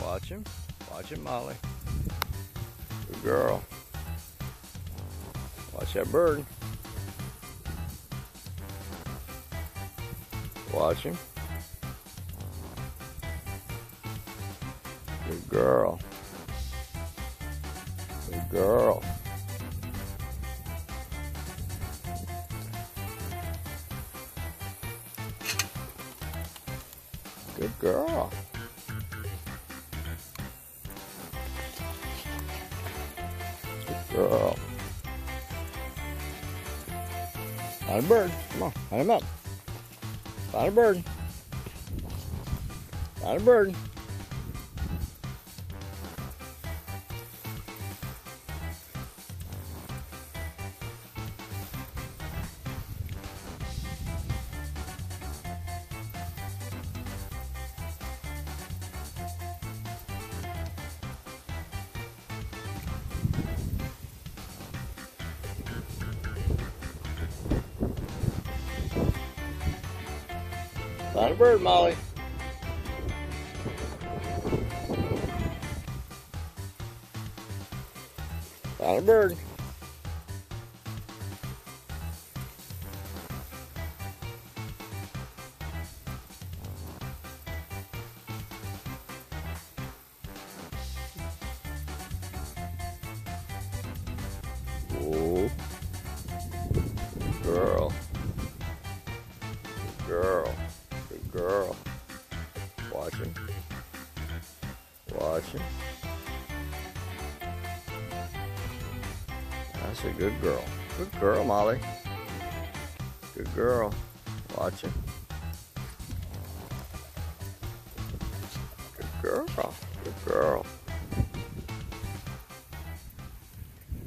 Watch him. Watch him, Molly. Good girl. Watch that bird. Watch him. Good girl. Good girl. Good girl. Girl. Find a bird. Come on, find him up. Find a bird. Find a bird. Find a bird, Molly. Found a bird. Oh, girl. Girl. Watching. Watching. That's a good girl. Good girl, Molly. Good girl. Watching. Good girl. Good girl.